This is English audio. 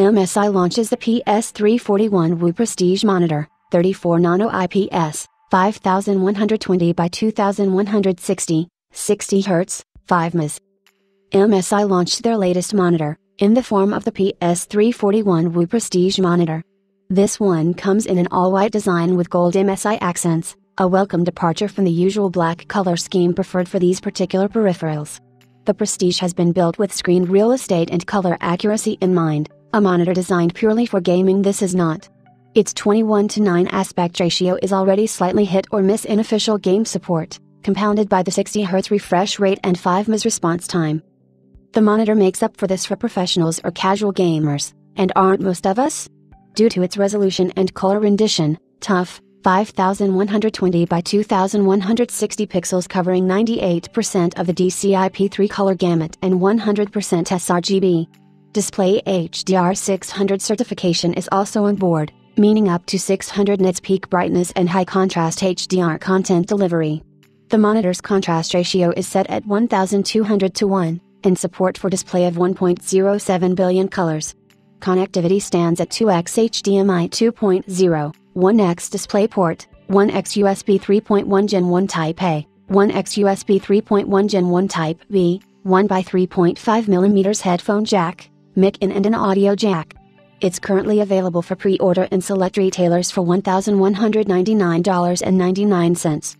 MSI launches the PS341 WU Prestige monitor, 34 nano IPS, 5120 by 2160, 60 Hz, 5 ms. MSI launched their latest monitor, in the form of the PS341 WU Prestige monitor. This one comes in an all-white design with gold MSI accents, a welcome departure from the usual black color scheme preferred for these particular peripherals. The Prestige has been built with screen real estate and color accuracy in mind, a monitor designed purely for gaming this is not. Its 21 to 9 aspect ratio is already slightly hit or miss in official game support, compounded by the 60 Hz refresh rate and 5 ms response time. The monitor makes up for this for professionals or casual gamers, and aren't most of us? Due to its resolution and color rendition, tough, 5120 by 2160 pixels covering 98% of the DCI-P3 color gamut and 100% sRGB. Display HDR 600 certification is also on board, meaning up to 600 nits peak brightness and high contrast HDR content delivery. The monitor's contrast ratio is set at 1200 to 1, and support for display of 1.07 billion colors. Connectivity stands at 2x HDMI 2.0, 1x DisplayPort, 1x USB 3.1 Gen 1 Type A, 1x USB 3.1 Gen 1 Type B, 1 by 3.5 mm headphone jack, mic in and an audio jack. It's currently available for pre-order in select retailers for $1,199.99.